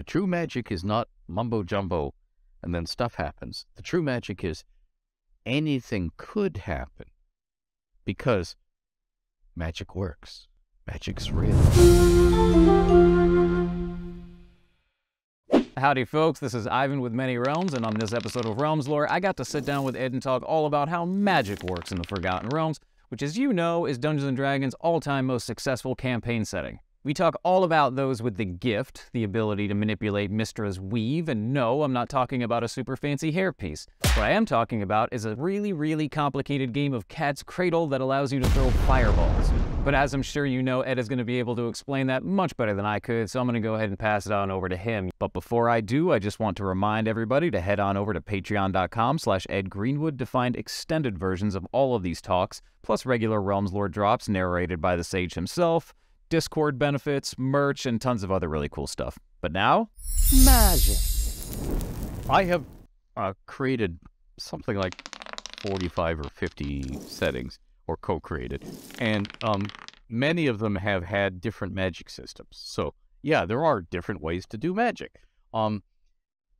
The true magic is not mumbo jumbo and then stuff happens. The true magic is anything could happen because magic works. Magic's real. Howdy, folks. This is Ivan with Many Realms, and on this episode of Realms Lore, I got to sit down with Ed and talk all about how magic works in the Forgotten Realms, which, as you know, is Dungeons & Dragons' all-time most successful campaign setting. We talk all about those with the gift, the ability to manipulate Mystra's weave, and no, I'm not talking about a super fancy hairpiece. What I am talking about is a really, really complicated game of cat's cradle that allows you to throw fireballs. But as I'm sure you know, Ed is going to be able to explain that much better than I could, so I'm going to go ahead and pass it on over to him. But before I do, I just want to remind everybody to head on over to patreon.com slash edgreenwood to find extended versions of all of these talks, plus regular Realms Lore drops narrated by the sage himself, Discord benefits, merch, and tons of other really cool stuff. But now, magic. I have uh, created something like 45 or 50 settings, or co-created, and um, many of them have had different magic systems. So yeah, there are different ways to do magic. Um,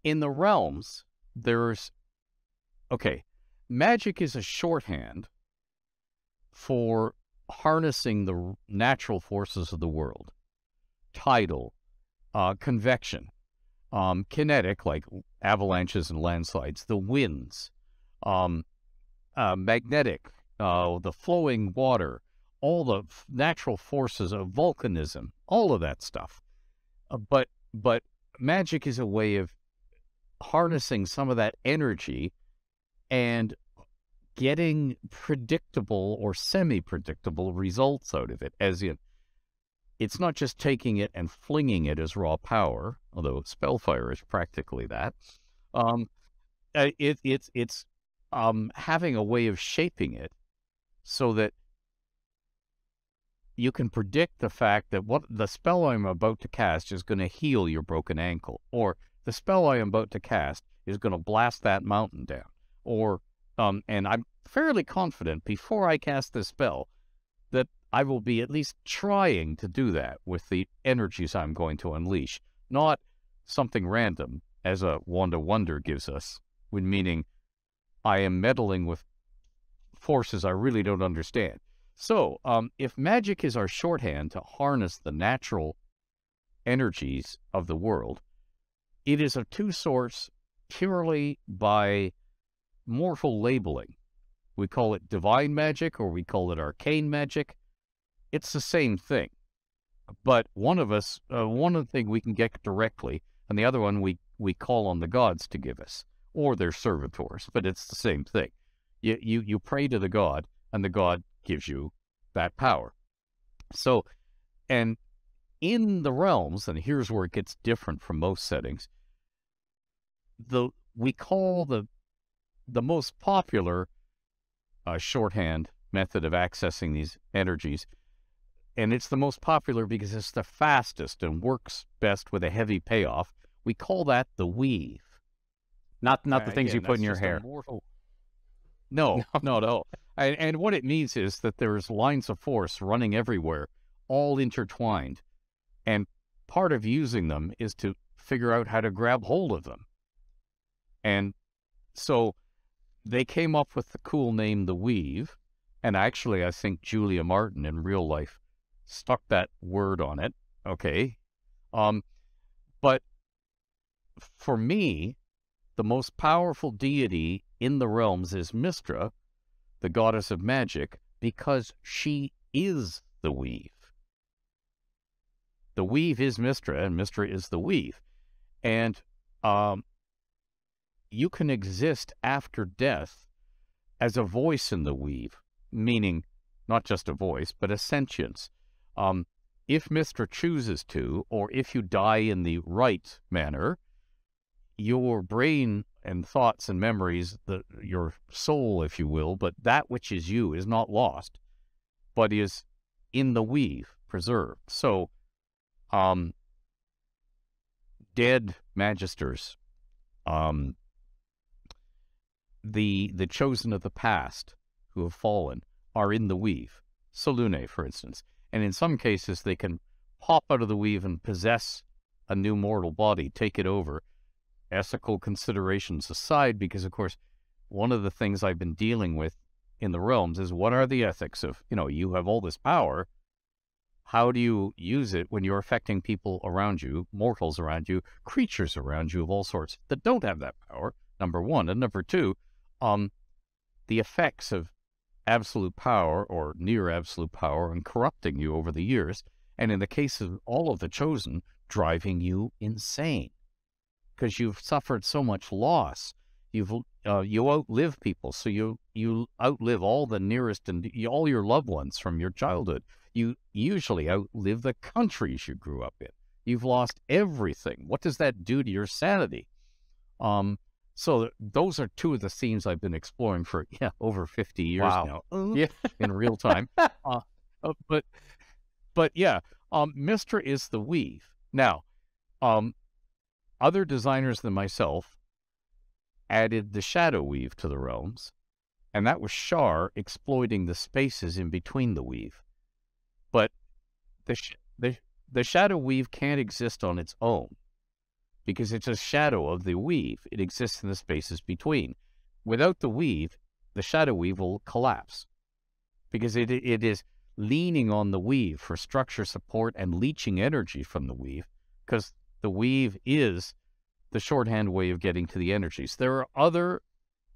in the realms, there's okay, magic is a shorthand for harnessing the natural forces of the world tidal, uh, convection, um, kinetic, like avalanches and landslides, the winds, um, uh, magnetic, uh, the flowing water, all the natural forces of volcanism, all of that stuff. Uh, but but magic is a way of harnessing some of that energy and getting predictable or semi-predictable results out of it, as in it's not just taking it and flinging it as raw power, although spellfire is practically that. Um, uh, it, it's it's um, having a way of shaping it so that you can predict the fact that what the spell I'm about to cast is going to heal your broken ankle, or the spell I am about to cast is going to blast that mountain down, or um, and I'm fairly confident before I cast this spell that I will be at least trying to do that with the energies I'm going to unleash, not something random, as a Wand of Wonder gives us, when meaning I am meddling with forces I really don't understand. So, um, if magic is our shorthand to harness the natural energies of the world, it is of two sorts purely by mortal labeling. We call it divine magic or we call it arcane magic. It's the same thing. But one of us, uh, one thing we can get directly, and the other one we, we call on the gods to give us, or their servitors, but it's the same thing. You, you, you pray to the god, and the god gives you that power. So, and in the realms, and here's where it gets different from most settings, the we call the the most popular uh, shorthand method of accessing these energies, and it's the most popular because it's the fastest and works best with a heavy payoff. We call that the weave. Not not the things again, you put in your hair. Mortal... No, no, no. And, and what it means is that there's lines of force running everywhere, all intertwined. And part of using them is to figure out how to grab hold of them. And so they came up with the cool name, The Weave. And actually, I think Julia Martin in real life stuck that word on it. Okay. Um, but for me, the most powerful deity in the realms is Mystra, the goddess of magic, because she is the weave. The weave is Mystra, and Mystra is the weave. And um, you can exist after death as a voice in the weave, meaning not just a voice, but a sentience. Um, if Mystra chooses to, or if you die in the right manner, your brain and thoughts and memories, the, your soul, if you will, but that which is you is not lost, but is in the weave, preserved. So, um, dead magisters, um, the the chosen of the past who have fallen are in the weave. Sylune, for instance, and in some cases they can pop out of the weave and possess a new mortal body, take it over. Ethical considerations aside, because of course, one of the things I've been dealing with in the realms is what are the ethics of, you know, you have all this power. How do you use it when you're affecting people around you, mortals around you, creatures around you of all sorts that don't have that power? Number one. And number two, um, the effects of absolute power or near absolute power and corrupting you over the years. And in the case of all of the chosen, driving you insane because you've suffered so much loss. You've uh, you outlive people, so you you outlive all the nearest and all your loved ones from your childhood. You usually outlive the countries you grew up in. You've lost everything. What does that do to your sanity? Um, so those are two of the themes I've been exploring for yeah over fifty years wow. now. yeah, in real time. uh, uh, but but yeah, um, Mystra is the weave. Now, um, other designers than myself added the shadow weave to the realms, and that was Shar exploiting the spaces in between the weave. But the sh- the the shadow weave can't exist on its own because it's a shadow of the weave. It exists in the spaces between. Without the weave, the shadow weave will collapse because it it is leaning on the weave for structure support and leeching energy from the weave because the weave is the shorthand way of getting to the energies. There are other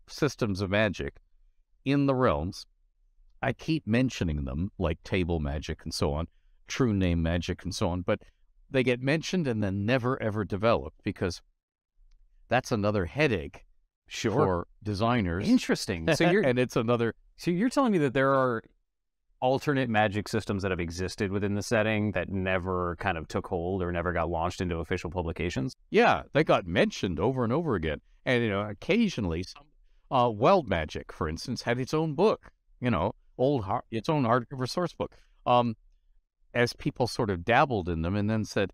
systems of magic in the realms. I keep mentioning them, like table magic and so on, true name magic and so on, but they get mentioned and then never ever developed because that's another headache sure. for designers. Interesting. So you're and it's another. So you're telling me that there are alternate magic systems that have existed within the setting that never kind of took hold or never got launched into official publications? Yeah, they got mentioned over and over again. And, you know, occasionally, some, uh, Weld Magic, for instance, had its own book, you know, old its own hardcover source book. Um, as people sort of dabbled in them and then said,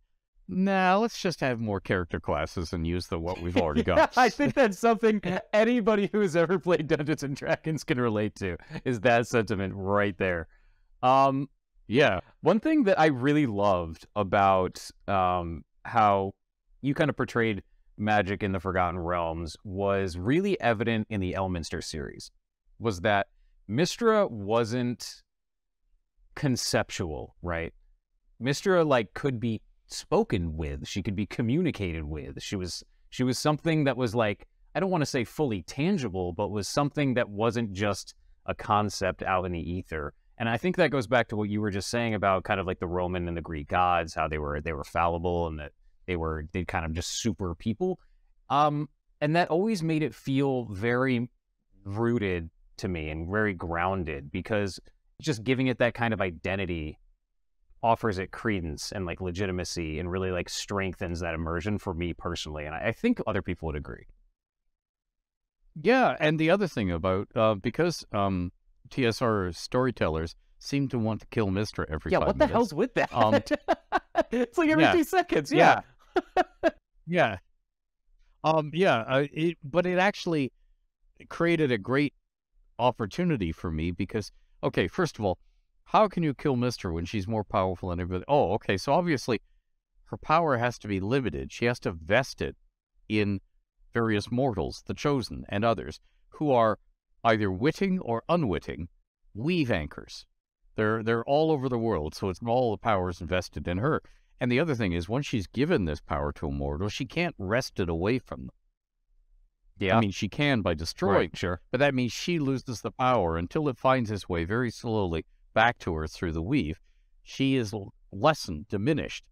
nah, let's just have more character classes and use the what we've already got. I think that's something anybody who has ever played Dungeons and Dragons can relate to is that sentiment right there. Um, yeah. One thing that I really loved about um, how you kind of portrayed magic in the Forgotten Realms was really evident in the Elminster series. Was that Mystra wasn't conceptual, right? Mystra like could be spoken with, she could be communicated with. She was she was something that was like I don't want to say fully tangible, but was something that wasn't just a concept out in the ether. And I think that goes back to what you were just saying about kind of like the Roman and the Greek gods, how they were they were fallible and that they were they kind of just super people. Um, and that always made it feel very rooted to me and very grounded because just giving it that kind of identity offers it credence and like legitimacy and really like strengthens that immersion for me personally. And I, think other people would agree. Yeah, and the other thing about uh, because um, TSR storytellers seem to want to kill Mystra every yeah. what the minutes. hell's with that? Um, it's like every yeah, two seconds. Yeah, yeah, yeah. Um, yeah. Uh, it, but it actually created a great opportunity for me because, okay, first of all, how can you kill Mystra when she's more powerful than everybody? Oh, okay. So obviously, her power has to be limited. She has to vest it in various mortals, the chosen, and others who are either witting or unwitting, weave anchors. They're they're all over the world, so it's all the powers invested in her. And the other thing is, once she's given this power to a mortal, she can't wrest it away from them. Yeah, I mean, she can by destroying, right, sure, but that means she loses the power until it finds its way very slowly back to her through the weave. She is lessened, diminished,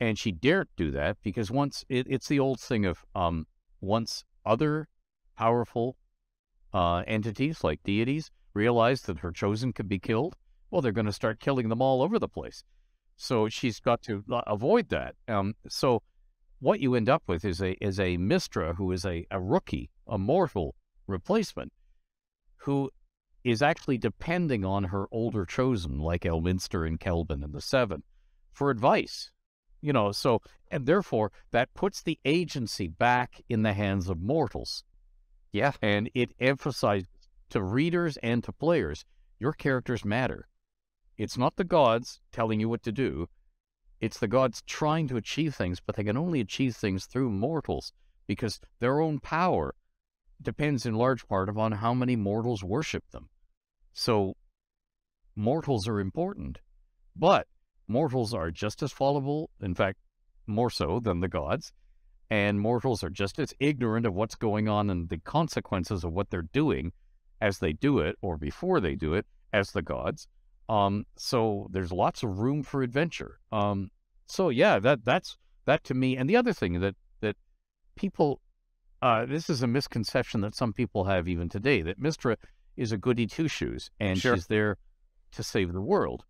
and she daren't do that because once it, it's the old thing of um, once other powerful uh, entities like deities realize that her chosen could be killed, well, they're going to start killing them all over the place. So she's got to uh, avoid that. Um, so what you end up with is a is a Mystra who is a, a rookie, a mortal replacement, who is actually depending on her older chosen, like Elminster and Khelben and the Seven, for advice. You know, so and therefore that puts the agency back in the hands of mortals. Yeah. And it emphasizes to readers and to players, your characters matter. It's not the gods telling you what to do. It's the gods trying to achieve things, but they can only achieve things through mortals because their own power depends in large part upon how many mortals worship them. So mortals are important, but mortals are just as fallible, in fact, more so than the gods, and mortals are just as ignorant of what's going on and the consequences of what they're doing as they do it or before they do it as the gods. Um, so there's lots of room for adventure. Um, so yeah, that that's that to me. And the other thing that that people, uh, this is a misconception that some people have even today that Mystra is a goody two shoes and Sure. she's there to save the world.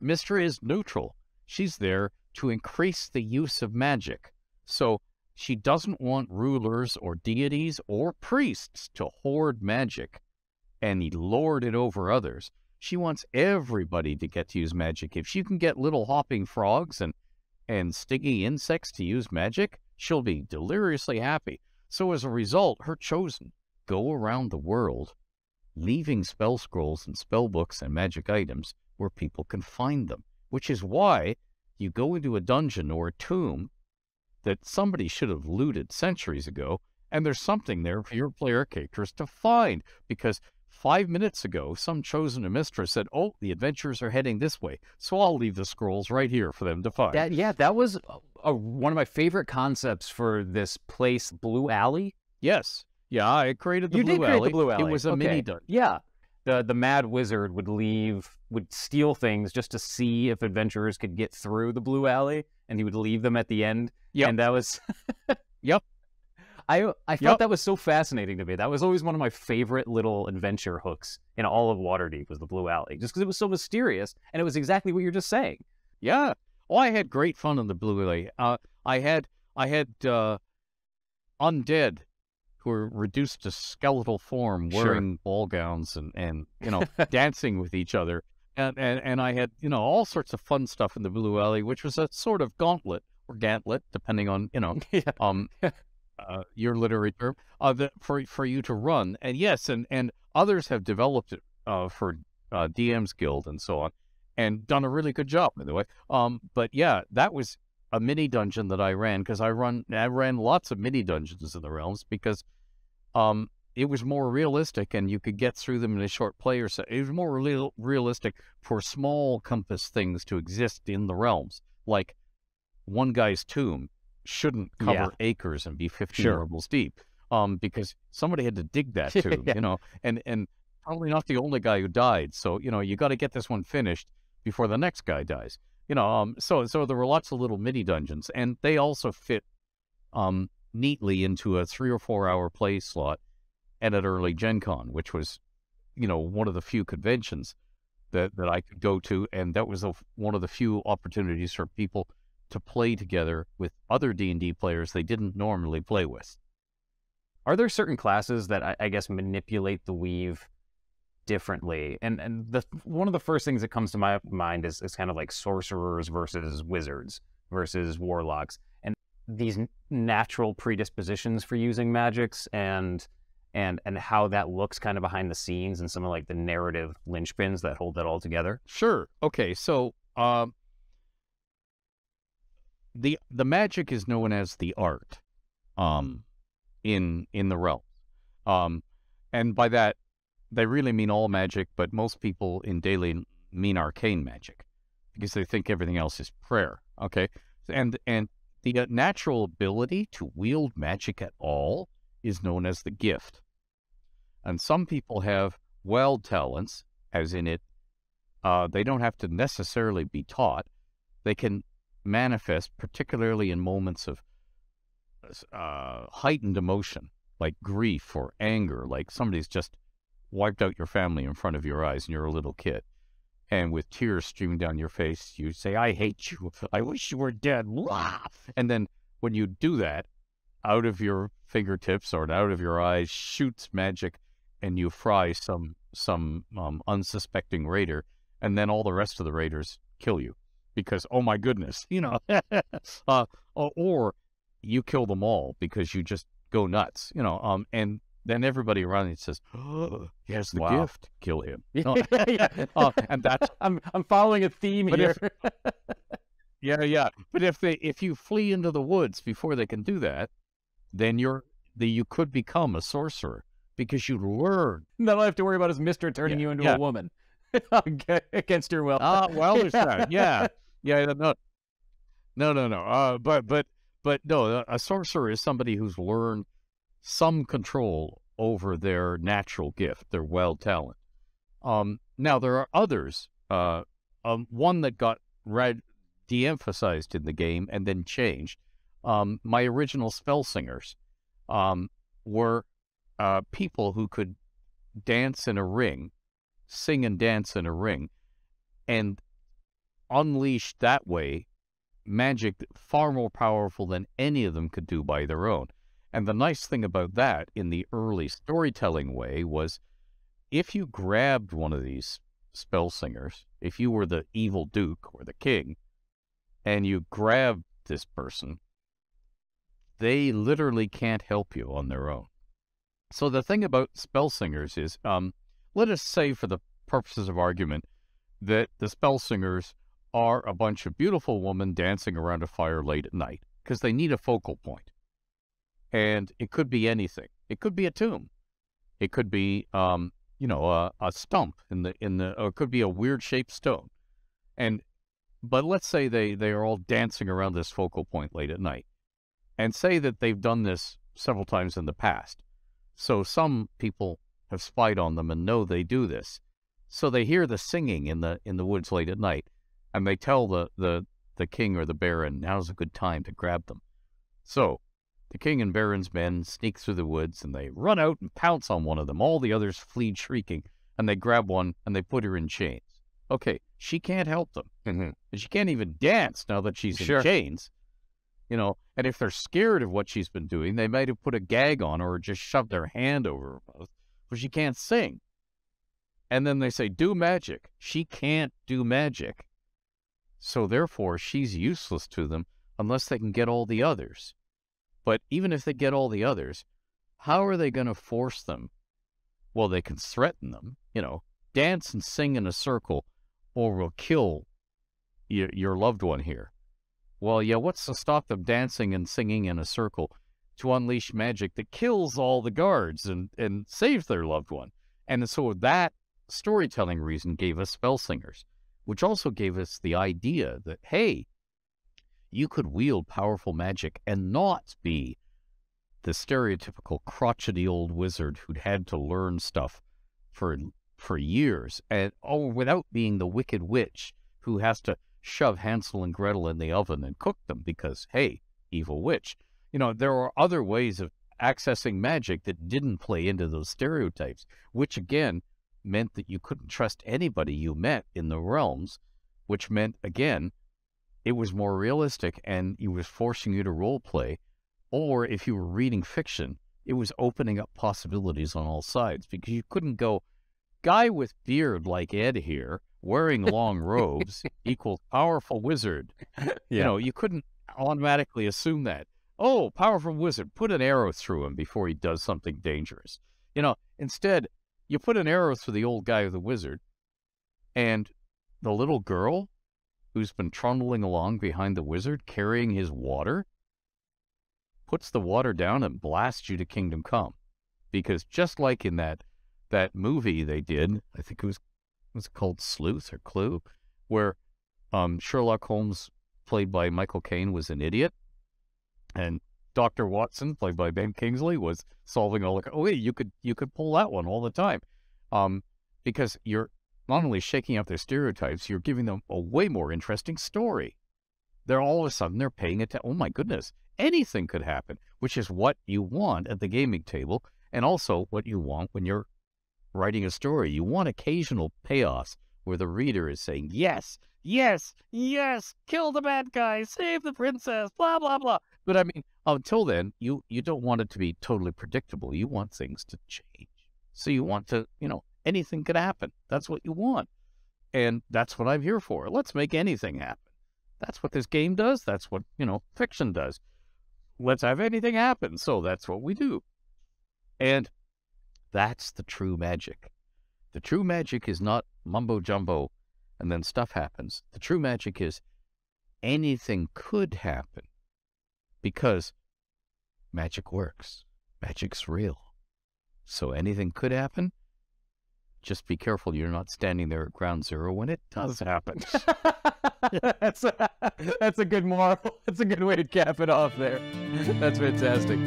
Mystra is neutral. She's there to increase the use of magic. So she doesn't want rulers or deities or priests to hoard magic and lord it over others. She wants everybody to get to use magic. If she can get little hopping frogs and and stingy insects to use magic, she'll be deliriously happy. So as a result, her chosen go around the world, leaving spell scrolls and spell books and magic items where people can find them, which is why you go into a dungeon or a tomb that somebody should have looted centuries ago, and there's something there for your player characters to find because five minutes ago, some chosen mistress said, "Oh, the adventurers are heading this way, so I'll leave the scrolls right here for them to find." That yeah, that was a, a, one of my favorite concepts for this place, Blue Alley. yes, yeah, I created the you blue did create alley. the Blue Alley. It was a Okay. mini dungeon. Yeah. The the mad wizard would leave would steal things just to see if adventurers could get through the blue alley and he would leave them at the end. Yeah. And that was Yep. I I thought Yep. that was so fascinating to me. That was always one of my favorite little adventure hooks in all of Waterdeep was the blue alley. Just because it was so mysterious and it was exactly what you're just saying. Yeah. Oh, I had great fun in the Blue Alley. Uh, I had I had uh, undead who were reduced to skeletal form, Sure. wearing ball gowns and and you know dancing with each other. And, and and I had you know all sorts of fun stuff in the Blue Alley, which was a sort of gauntlet or gantlet, depending on you know yeah. um uh, your literary term uh, that for for you to run. And yes, and and others have developed it uh, for uh, DM's Guild and so on, and done a really good job, by the way. Um, but yeah, that was a mini dungeon that I ran because I run I ran lots of mini dungeons in the realms because um it was more realistic and you could get through them in a short play or so. It was more real, realistic for small compass things to exist in the realms, like one guy's tomb shouldn't cover Yeah. acres and be 15 Sure. marbles deep um, because somebody had to dig that too, Yeah. you know, and, and probably not the only guy who died. So, you know, you got to get this one finished before the next guy dies, you know. Um, so, so there were lots of little mini dungeons and they also fit um, neatly into a three or four hour play slot at an early Gen Con, which was, you know, one of the few conventions that, that I could go to. And that was a, one of the few opportunities for people to play together with other D&D players they didn't normally play with. Are there certain classes that I, I guess manipulate the weave differently? And and the one of the first things that comes to my mind is, is kind of like sorcerers versus wizards versus warlocks, and these natural predispositions for using magics and and and how that looks kind of behind the scenes and some of like the narrative linchpins that hold that all together. Sure. Okay. So, um, the the magic is known as the art, um, in in the realm, um, and by that they really mean all magic, but most people in daily mean arcane magic because they think everything else is prayer. Okay, and and the uh, natural ability to wield magic at all is known as the gift, and some people have wild talents, as in it uh, they don't have to necessarily be taught. They can manifest, particularly in moments of uh, heightened emotion, like grief or anger, like somebody's just wiped out your family in front of your eyes and you're a little kid. And with tears streaming down your face, you say, I hate you. I wish you were dead. And then when you do that, out of your fingertips or out of your eyes shoots magic and you fry some some um, unsuspecting raider and then all the rest of the raiders kill you because oh my goodness you know uh, or, you kill them all because you just go nuts you know um and then everybody around you says oh, he has the Wow. gift kill him No, Yeah. uh, and that's I'm I'm following a theme here. if- Yeah, yeah. But if they if you flee into the woods before they can do that, then you're the, you could become a sorcerer because you learn. Then all I have to worry about is Mystra turning Yeah, you into yeah. a woman against your will. Ah, well, there's that. Yeah, yeah. No, no, no, no. Uh, but but but no, a- sorcerer is somebody who's learned some control over their natural gift, their wild talent. Um, now there are others. Uh, um, one that got read de-emphasized in the game and then changed. Um, my original spell singers um, were uh, people who could dance in a ring, sing and dance in a ring, and unleashed that way magic far more powerful than any of them could do by their own. And the nice thing about that in the early storytelling way was if you grabbed one of these spell singers, if you were the evil duke or the king, and you grabbed this person, they literally can't help you on their own. So the thing about spell singers is, um, let us say for the purposes of argument, that the spell singers are a bunch of beautiful women dancing around a fire late at night because they need a focal point. And it could be anything. It could be a tomb. It could be, um, you know, a, a stump in the in the, or it could be a weird shaped stone. And, but let's say they they are all dancing around this focal point late at night, and say that they've done this several times in the past. So some people have spied on them and know they do this. So they hear the singing in the in the woods late at night, and they tell the the the king or the baron now's a good time to grab them. So the king and baron's men sneak through the woods and they run out and pounce on one of them. All the others flee shrieking, and they grab one and they put her in chains. Okay, she can't help them, Mm-hmm. and she can't even dance now that she's Sure. in chains. You know, and if they're scared of what she's been doing, they might have put a gag on her or just shoved their hand over her mouth, but she can't sing. And then they say, do magic. She can't do magic. So therefore, she's useless to them unless they can get all the others. But even if they get all the others, how are they going to force them? Well, they can threaten them, you know, dance and sing in a circle, or we'll kill your, your loved one here. Well, yeah, what's to stop them dancing and singing in a circle to unleash magic that kills all the guards and, and saves their loved one? And so that storytelling reason gave us spell singers, which also gave us the idea that, hey, you could wield powerful magic and not be the stereotypical crotchety old wizard who'd had to learn stuff for for years and oh without being the wicked witch who has to shove Hansel and Gretel in the oven and cook them because hey evil witch. You know there are other ways of accessing magic that didn't play into those stereotypes which again meant that you couldn't trust anybody you met in the realms which meant again it was more realistic and it was forcing you to role play or if you were reading fiction, it was opening up possibilities on all sides because you couldn't go, guy with beard like Ed here, wearing long robes equals powerful wizard. You know, you couldn't automatically assume that. Oh, powerful wizard, put an arrow through him before he does something dangerous. You know, instead, you put an arrow through the old guy with the wizard, and the little girl who's been trundling along behind the wizard carrying his water puts the water down and blasts you to kingdom come. Because just like in that that movie they did, I think it was was it called Sleuth or Clue, where um, Sherlock Holmes, played by Michael Caine, was an idiot, and Doctor Watson, played by Ben Kingsley, was solving all the. Oh, wait, you could you could pull that one all the time, um, because you're not only shaking up their stereotypes, you're giving them a way more interesting story. They're all of a sudden they're paying attention. Oh my goodness, anything could happen, which is what you want at the gaming table, and also what you want when you're writing a story. You want occasional payoffs where the reader is saying, yes, yes, yes, kill the bad guy, save the princess, blah, blah, blah. But I mean, until then, you, you don't want it to be totally predictable. You want things to change. So you want to, you know, anything could happen. That's what you want. And that's what I'm here for. Let's make anything happen. That's what this game does. That's what, you know, fiction does. Let's have anything happen. So that's what we do. And that's the true magic. The true magic is not mumbo jumbo and then stuff happens. The true magic is anything could happen because magic works. Magic's real. So anything could happen. Just be careful you're not standing there at ground zero when it does happen. that's a, that's a good moral. That's a good way to cap it off there. That's fantastic.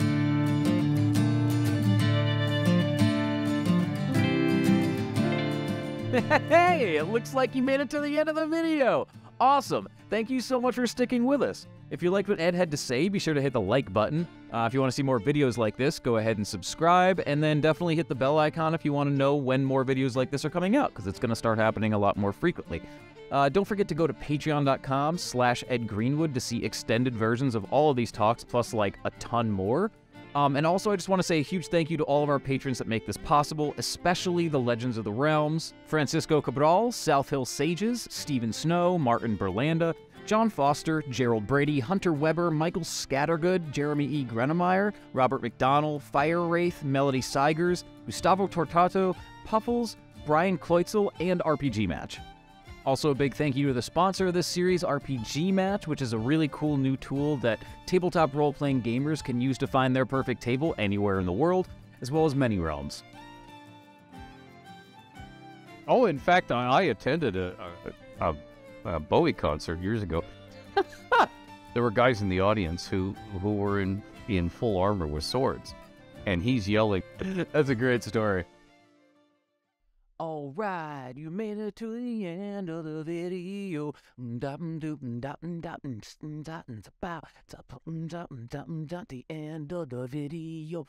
Hey, it looks like you made it to the end of the video. Awesome. Thank you so much for sticking with us. If you liked what Ed had to say, be sure to hit the like button. Uh, if you want to see more videos like this, go ahead and subscribe, and then definitely hit the bell icon if you want to know when more videos like this are coming out, because it's going to start happening a lot more frequently. Uh, don't forget to go to patreon.com slash edgreenwood to see extended versions of all of these talks, plus like a ton more. Um, and also, I just want to say a huge thank you to all of our patrons that make this possible, especially the Legends of the Realms Francisco Cabral, South Hill Sages, Stephen Snow, Martin Berlanda, John Foster, Gerald Brady, Hunter Weber, Michael Scattergood, Jeremy E. Grenemeyer, Robert McDonald, Fire Wraith, Melody Seigers, Gustavo Tortato, Puffles, Brian Kleutzel, and RPG Match. Also, a big thank you to the sponsor of this series, RPG Match, which is a really cool new tool that tabletop role playing gamers can use to find their perfect table anywhere in the world, as well as many realms. Oh, in fact, I, attended a, a, a, a Bowie concert years ago. there were guys in the audience who, who were in, in full armor with swords, and he's yelling. That's a great story. All right, you made it to the end of the video. The end of the video.